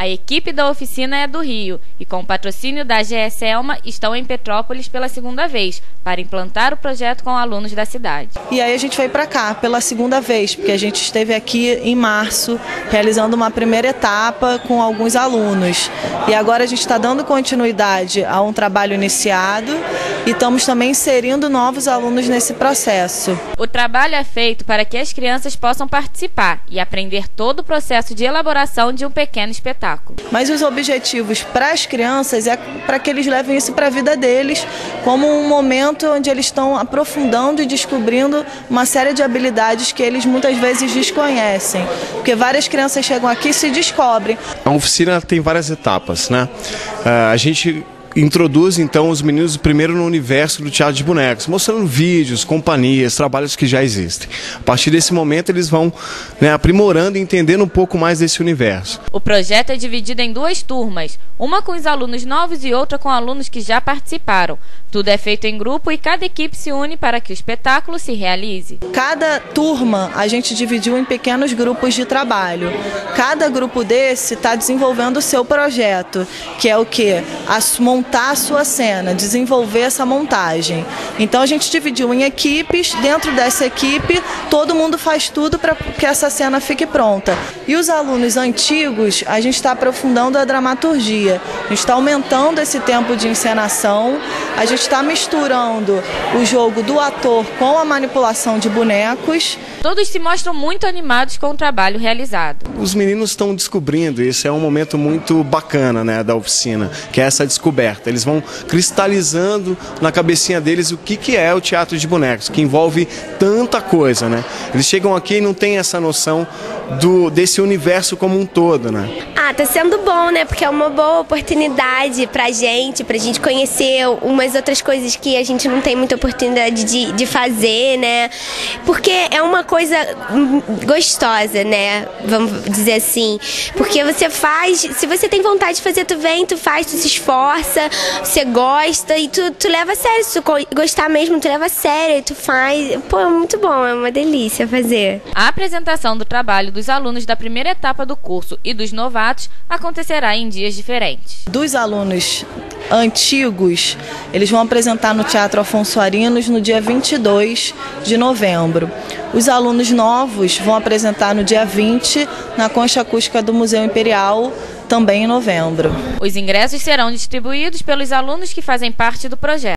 A equipe da oficina é do Rio e, com o patrocínio da GS Elma, estão em Petrópolis pela segunda vez para implantar o projeto com alunos da cidade. E aí a gente veio para cá pela segunda vez, porque a gente esteve aqui em março realizando uma primeira etapa com alguns alunos. E agora a gente está dando continuidade a um trabalho iniciado e estamos também inserindo novos alunos nesse processo. O trabalho é feito para que as crianças possam participar e aprender todo o processo de elaboração de um pequeno espetáculo espetáculo. Mas os objetivos para as crianças é para que eles levem isso para a vida deles, como um momento onde eles estão aprofundando e descobrindo uma série de habilidades que eles muitas vezes desconhecem. Porque várias crianças chegam aqui e se descobrem. A oficina tem várias etapas, né? Uh, a gente introduz então os meninos primeiro no universo do teatro de bonecos, mostrando vídeos, companhias, trabalhos que já existem. A partir desse momento eles vão né, aprimorando e entendendo um pouco mais desse universo. O projeto é dividido em duas turmas, uma com os alunos novos e outra com alunos que já participaram. Tudo é feito em grupo e cada equipe se une para que o espetáculo se realize. Cada turma a gente dividiu em pequenos grupos de trabalho. Cada grupo desse está desenvolvendo o seu projeto, que é o que? Montar a sua cena, desenvolver essa montagem. Então a gente dividiu em equipes, dentro dessa equipe todo mundo faz tudo para que essa cena fique pronta. E os alunos antigos, a gente está aprofundando a dramaturgia, a gente está aumentando esse tempo de encenação, a gente está misturando o jogo do ator com a manipulação de bonecos. Todos se mostram muito animados com o trabalho realizado. Os meninos estão descobrindo, esse é um momento muito bacana né, da oficina, que é essa descoberta. Eles vão cristalizando na cabecinha deles o que, que é o teatro de bonecos, que envolve tanta coisa. Né? Eles chegam aqui e não têm essa noção do, desse universo como um todo, né? Ah, tá sendo bom, né? Porque é uma boa oportunidade pra gente, pra gente conhecer umas outras coisas que a gente não tem muita oportunidade de, de fazer, né? Porque é uma coisa gostosa, né? Vamos dizer assim. Porque você faz, se você tem vontade de fazer, tu vem, tu faz, tu se esforça, você gosta e tu, tu leva a sério. Se tu gostar mesmo, tu leva a sério e tu faz. Pô, é muito bom, é uma delícia fazer. A apresentação do trabalho do dos alunos da primeira etapa do curso e dos novatos acontecerá em dias diferentes. Dos alunos antigos, eles vão apresentar no Teatro Afonso Arinos no dia 22 de novembro. Os alunos novos vão apresentar no dia 20 na Concha Acústica do Museu Imperial, também em novembro. Os ingressos serão distribuídos pelos alunos que fazem parte do projeto.